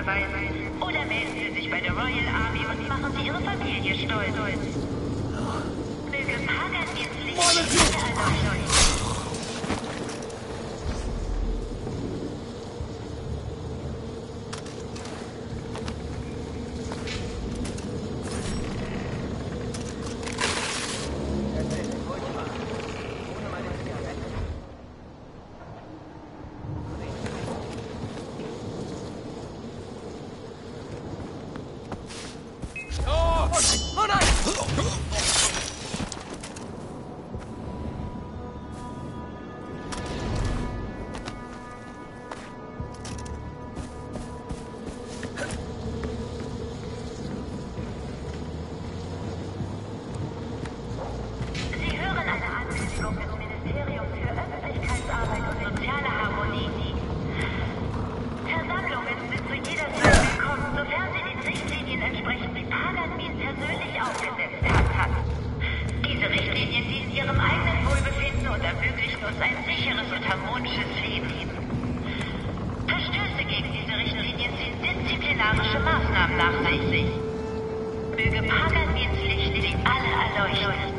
beweisen. Oder melden Sie sich bei der Royal Army und machen Sie Ihre Familie stolz. Möge Pagan jetzt nicht Disziplinarische Maßnahmen nachweislich. Möge Pagan Dienstlicht dich alle erleuchten.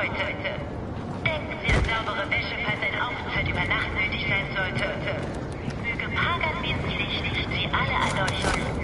Leute, denken Sie an saubere Wäsche, falls ein Aufenthalt über Nacht nötig sein sollte. Möge Pagan Dienstlicht Sie alle an euch holen.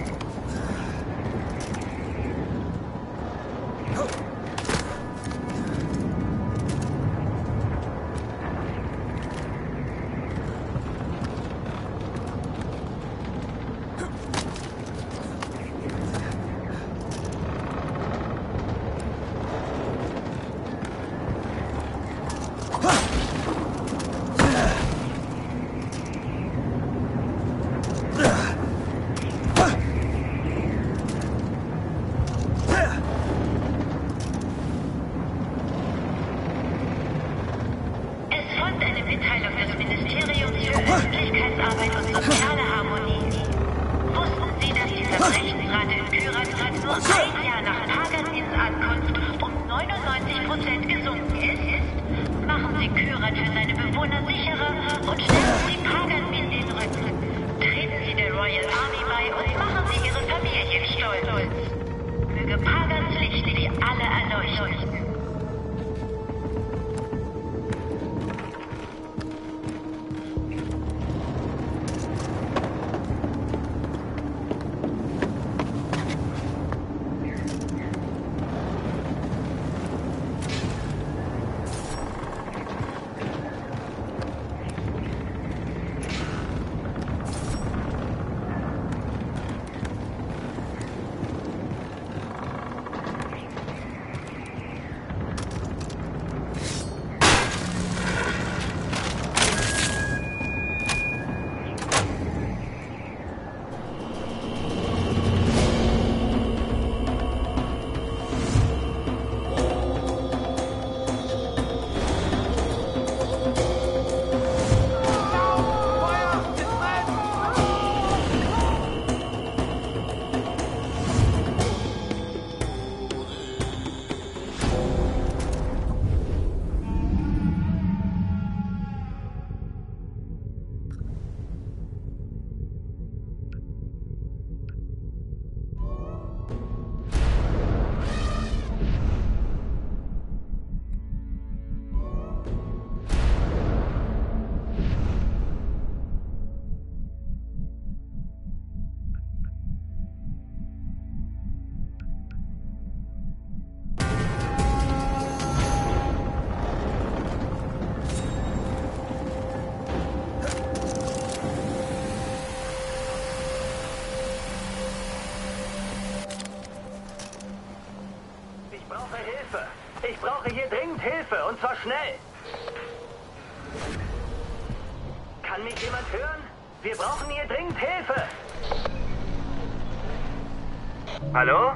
Hallo?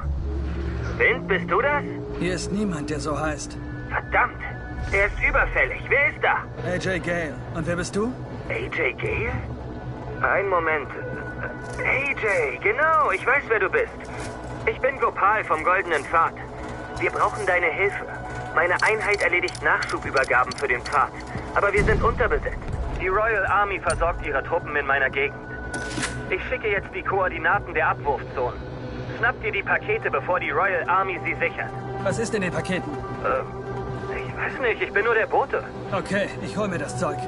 Wind, bist du das? Hier ist niemand, der so heißt. Verdammt! Er ist überfällig. Wer ist da? AJ Gale. Und wer bist du? AJ Gale? Ein Moment. AJ, genau, ich weiß, wer du bist. Ich bin Gopal vom Goldenen Pfad. Wir brauchen deine Hilfe. Meine Einheit erledigt Nachschubübergaben für den Pfad. Aber wir sind unterbesetzt. Die Royal Army versorgt ihre Truppen in meiner Gegend. Ich schicke jetzt die Koordinaten der Abwurfzonen. Schnapp dir die Pakete, bevor die Royal Army sie sichert. Was ist in den Paketen? Ähm, ich weiß nicht, ich bin nur der Bote. Okay, ich hol mir das Zeug.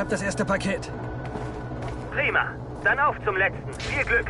Habe das erste Paket. Prima. Dann auf zum letzten. Viel Glück.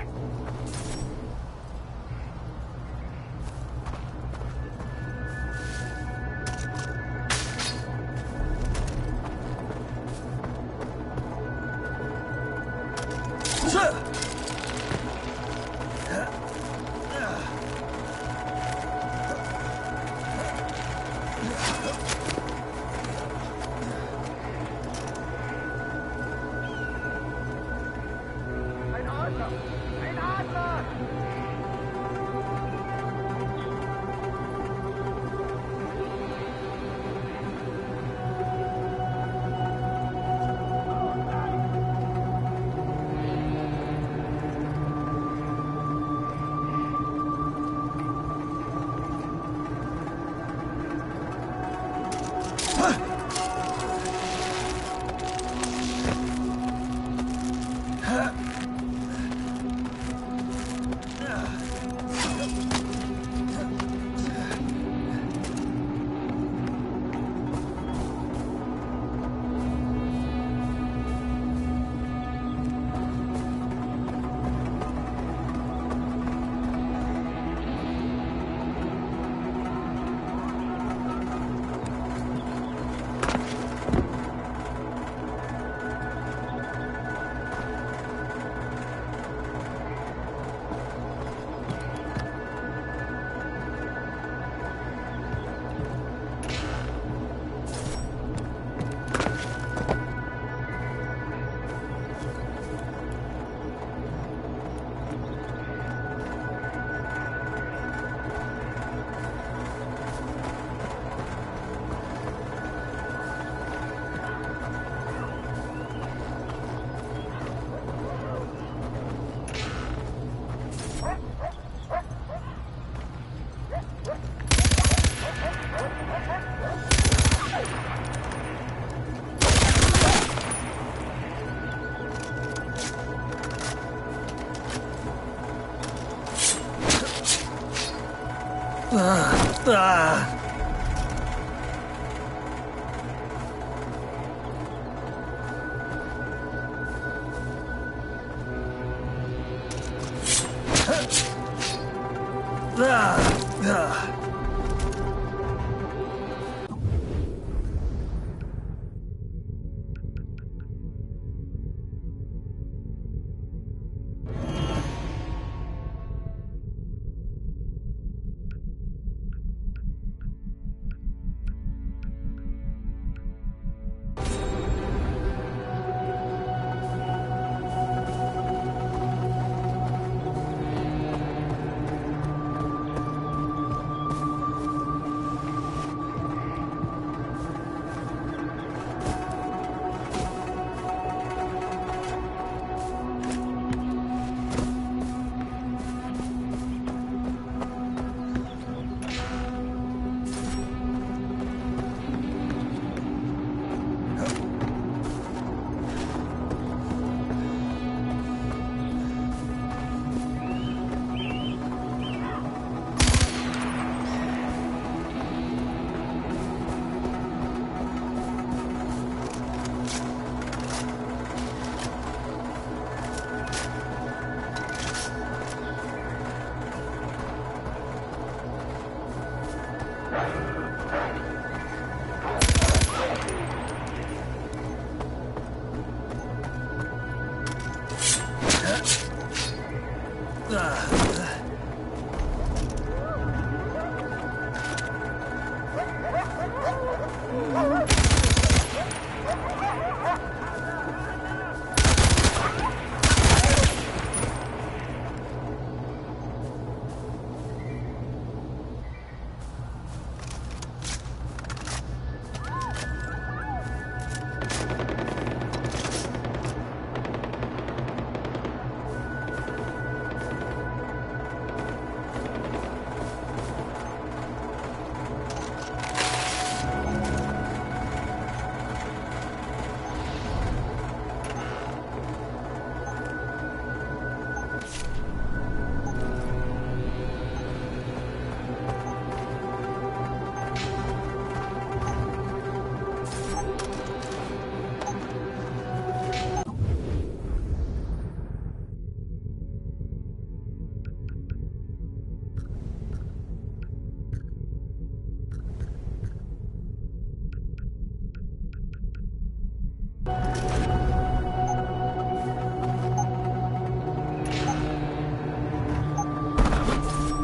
啊啊。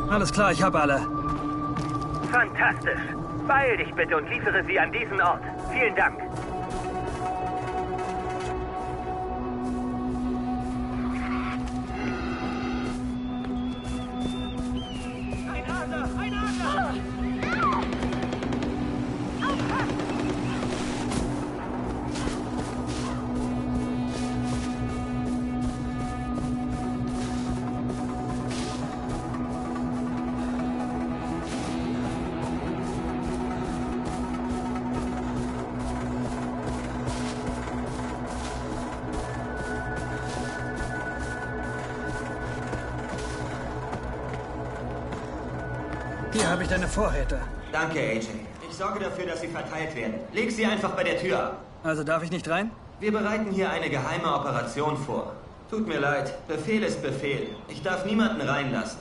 Alles klar, ich habe alle. Fantastisch. Beeil dich bitte und liefere sie an diesen Ort. Vielen Dank. Hier habe ich deine Vorräte. Danke, AJ. Ich sorge dafür, dass sie verteilt werden. Leg sie einfach bei der Tür ab. Also darf ich nicht rein? Wir bereiten hier eine geheime Operation vor. Tut mir leid. Befehl ist Befehl. Ich darf niemanden reinlassen.